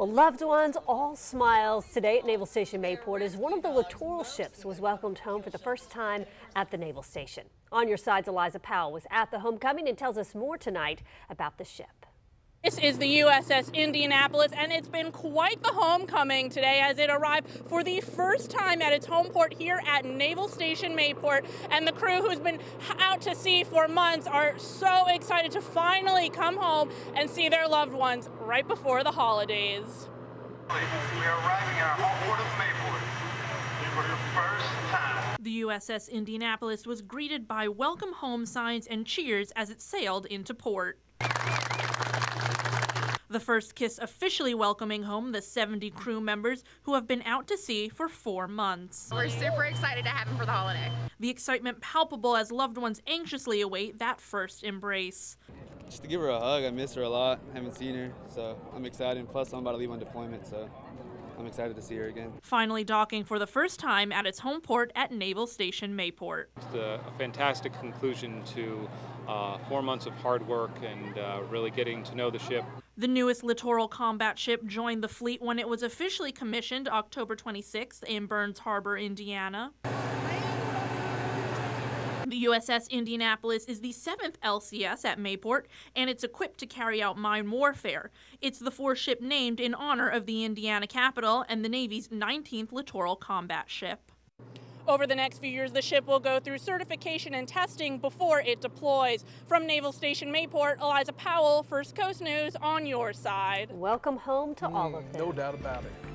Well, loved ones, all smiles today at Naval Station Mayport as one of the littoral ships was welcomed home for the first time at the Naval Station. On your sides, Eliza Powell was at the homecoming and tells us more tonight about the ship. This is the USS Indianapolis, and it's been quite the homecoming today as it arrived for the first time at its home port here at Naval Station Mayport. And the crew, who's been out to sea for months, are so excited to finally come home and see their loved ones right before the holidays. We are arriving at our home port of Mayport for the first time. The USS Indianapolis was greeted by welcome home signs and cheers as it sailed into port. The first kiss officially welcoming home the 70 crew members who have been out to sea for four months. We're super excited to have him for the holiday. The excitement palpable as loved ones anxiously await that first embrace. Just to give her a hug, I miss her a lot. Haven't seen her, so I'm excited. Plus, I'm about to leave on deployment, so I'm excited to see her again. Finally docking for the first time at its home port at Naval Station Mayport. It's a, a fantastic conclusion to uh, four months of hard work and uh, really getting to know the ship. The newest littoral combat ship joined the fleet when it was officially commissioned October 26th in Burns Harbor, Indiana. The USS Indianapolis is the seventh LCS at Mayport, and it's equipped to carry out mine warfare. It's the four ship named in honor of the Indiana capital and the Navy's 19th littoral combat ship. Over the next few years, the ship will go through certification and testing before it deploys. From Naval Station Mayport, Eliza Powell, First Coast News on your side. Welcome home to all of mm, them. No doubt about it.